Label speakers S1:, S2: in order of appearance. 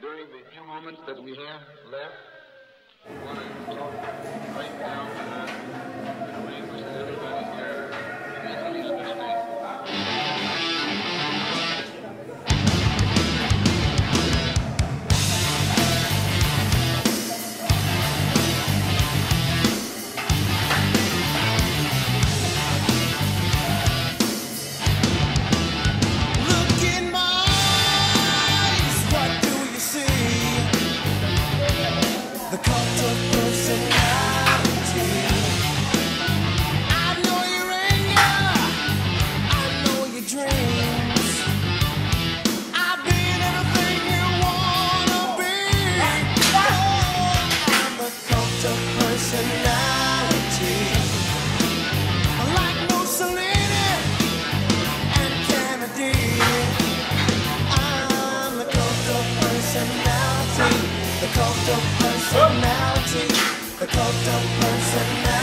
S1: during the few moments that we have left,
S2: The cult of personality, the cult of personality.